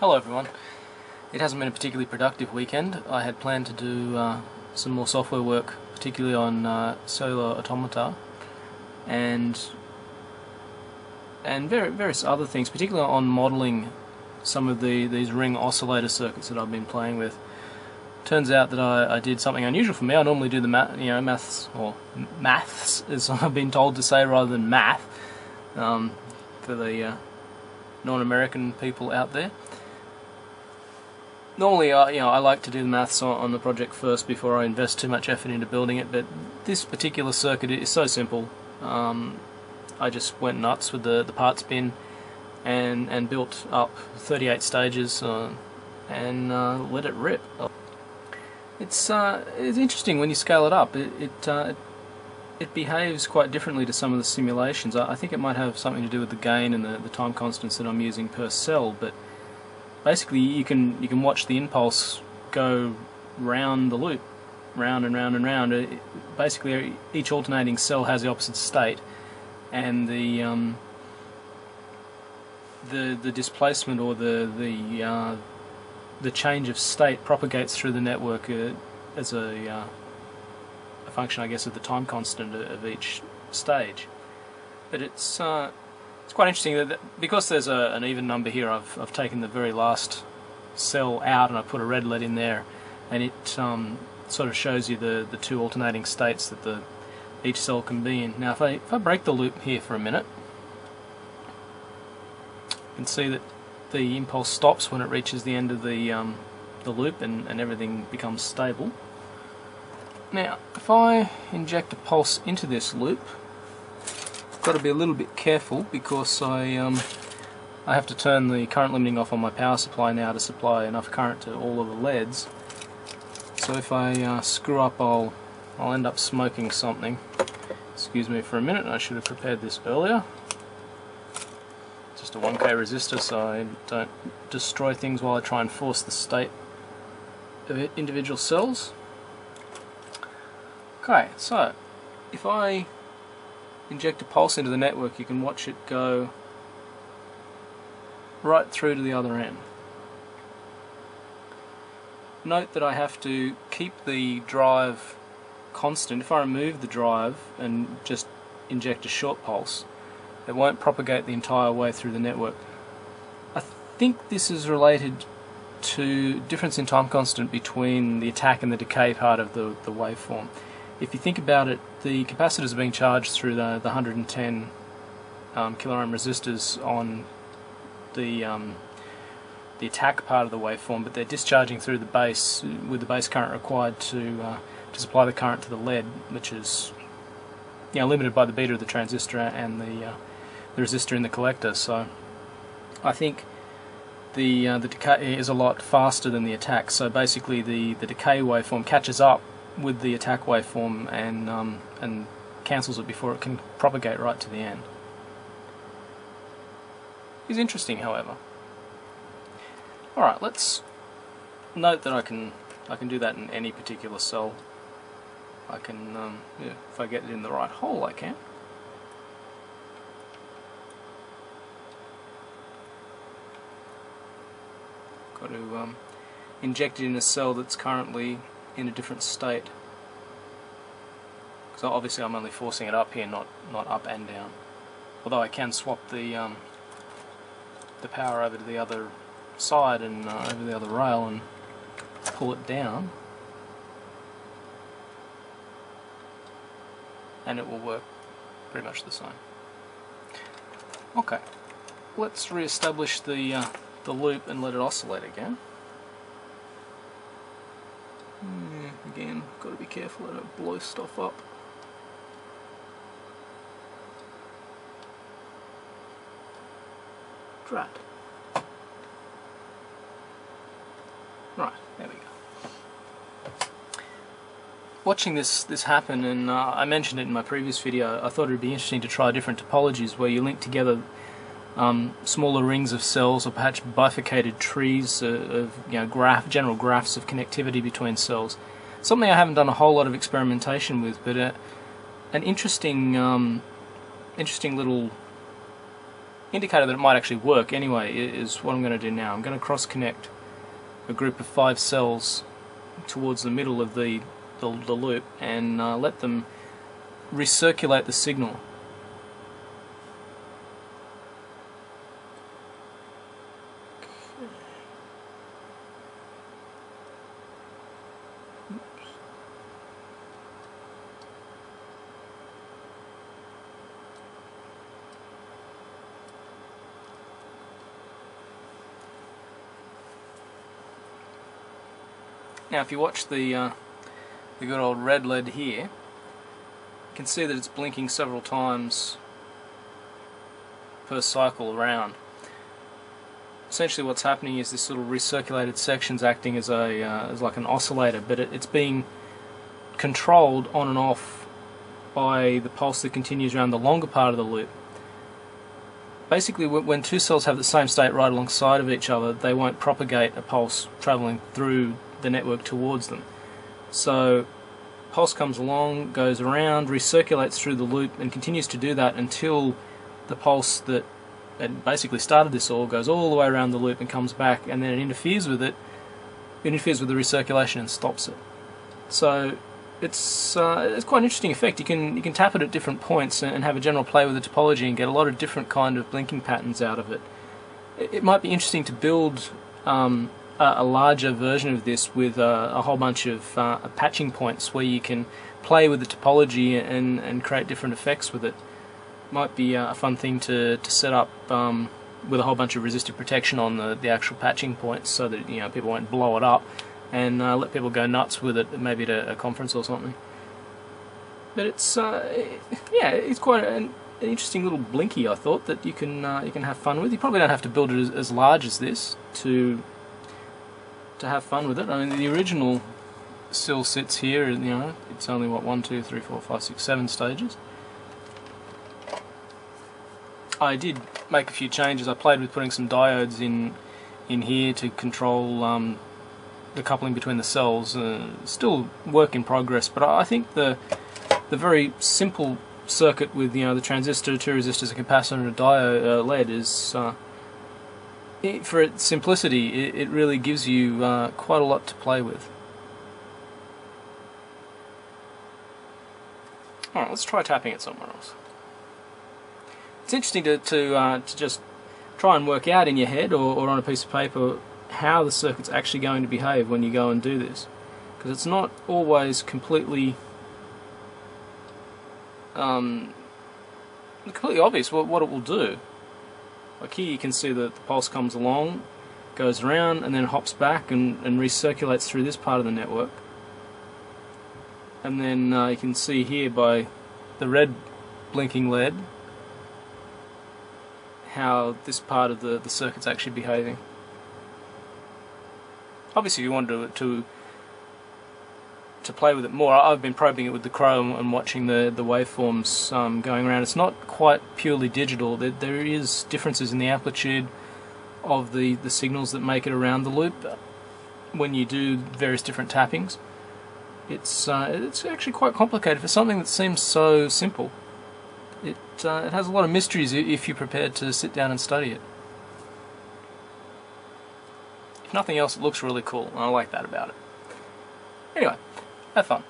Hello everyone. It hasn't been a particularly productive weekend. I had planned to do uh, some more software work, particularly on uh, cellular automata and and various other things, particularly on modelling some of the these ring oscillator circuits that I've been playing with. Turns out that I, I did something unusual for me. I normally do the math, you know, maths or maths, as I've been told to say, rather than math, um, for the uh, non-American people out there normally, I, you know, I like to do the maths on, on, the project first before I invest too much effort into building it. But this particular circuit is so simple. Um, I just went nuts with the the parts bin and and built up 38 stages uh, and uh, let it rip. It's uh, it's interesting when you scale it up. It it, uh, it behaves quite differently to some of the simulations. I, I think it might have something to do with the gain and the, the time constants that I'm using per cell, but basically you can you can watch the impulse go round the loop, round and round and round. It, basically, each alternating cell has the opposite state, and the um, the the displacement or the the uh, the change of state propagates through the network uh, as a uh, a function, I guess, of the time constant of each stage. But it's uh, it's quite interesting that because there's a, an even number here, I've, I've taken the very last cell out and I put a red LED in there, and it um, sort of shows you the, the two alternating states that the each cell can be in. Now, if I if I break the loop here for a minute, you can see that the impulse stops when it reaches the end of the um, the loop, and, and everything becomes stable. Now, if I inject a pulse into this loop, got to be a little bit careful because I um, I have to turn the current limiting off on my power supply now to supply enough current to all of the LEDs. So if I uh, screw up, I'll I'll end up smoking something. Excuse me for a minute. I should have prepared this earlier. Just a 1K resistor, so I don't destroy things while I try and force the state of individual cells. Okay, so if I inject a pulse into the network, you can watch it go right through to the other end. Note that I have to keep the drive constant. If I remove the drive and just inject a short pulse, it won't propagate the entire way through the network. I think this is related to difference in time constant between the attack and the decay part of the, the waveform if you think about it, the capacitors are being charged through the, the 110 um, kilo ohm resistors on the um, the attack part of the waveform, but they're discharging through the base with the base current required to uh, to supply the current to the LED, which is you know limited by the beta of the transistor and the uh, the resistor in the collector. So I think the uh, the decay is a lot faster than the attack. So basically, the the decay waveform catches up with the attack waveform and um, and cancels it before it can propagate right to the end. Is interesting, however. All right, let's note that I can I can do that in any particular cell. I can, um, yeah, if I get it in the right hole, I can. Got to um, inject it in a cell that's currently in a different state. So obviously I'm only forcing it up here, not not up and down. Although I can swap the um, the power over to the other side and uh, over the other rail and pull it down, and it will work pretty much the same. Okay, let's re-establish the uh, the loop and let it oscillate again. Again, got to be careful I don't blow stuff up. Drat. Right, there we go. Watching this this happen, and uh, I mentioned it in my previous video, I thought it would be interesting to try different topologies where you link together um, smaller rings of cells or perhaps bifurcated trees of, you know, graph, general graphs of connectivity between cells. Something I haven't done a whole lot of experimentation with, but a, an interesting, um, interesting little indicator that it might actually work anyway is what I'm going to do now. I'm going to cross connect a group of five cells towards the middle of the, the, the loop and uh, let them recirculate the signal. Now if you watch the, uh, the good old red LED here, you can see that it's blinking several times per cycle around. Essentially what's happening is this little recirculated section's acting as a uh, as like an oscillator, but it, it's being controlled on and off by the pulse that continues around the longer part of the loop. Basically, when two cells have the same state right alongside of each other, they won't propagate a pulse traveling through the network towards them. So pulse comes along, goes around, recirculates through the loop, and continues to do that until the pulse that basically started this all goes all the way around the loop and comes back, and then it interferes with it, interferes with the recirculation and stops it. So it's uh, it's quite an interesting effect. You can you can tap it at different points and have a general play with the topology and get a lot of different kind of blinking patterns out of it. It might be interesting to build um, a, larger version of this with a, a whole bunch of uh, patching points where you can play with the topology and, and create different effects with it. Might be a fun thing to, to set up um, with a whole bunch of resistive protection on the, the actual patching points so that you know people won't blow it up and uh, let people go nuts with it maybe at a, a conference or something. But it's uh, yeah, it's quite an, an, interesting little blinky. I thought that you can uh, you can have fun with. You probably don't have to build it as, as large as this to to have fun with it. I mean, the original still sits here, and you know, it's only, what, one, two, three, four, five, six, seven stages. I did make a few changes. I played with putting some diodes in in here to control um, the coupling between the cells. Uh, still work in progress, but I think the the very simple circuit with you know the transistor, two resistors, a capacitor, and a diode uh, LED is uh, it, for its simplicity, it, it really gives you uh, quite a lot to play with. Alright, let's try tapping it somewhere else. It's interesting to, to, uh, to just try and work out in your head or, or on a piece of paper how the circuit's actually going to behave when you go and do this. Because it's not always completely um, completely obvious what, what it will do. Like here you can see that the pulse comes along, goes around, and then hops back and, and recirculates through this part of the network. And then uh, you can see here by the red blinking LED how this part of the, the circuit's actually behaving. Obviously you want to, to to play with it more. I've been probing it with the CRO and watching the, the waveforms um, going around. It's not quite purely digital. There, there is differences in the amplitude of the, the signals that make it around the loop when you do various different tappings. It's uh, it's actually quite complicated for something that seems so simple. It uh, it has a lot of mysteries if you're prepared to sit down and study it. If nothing else, it looks really cool, and I like that about it. Anyway, have fun.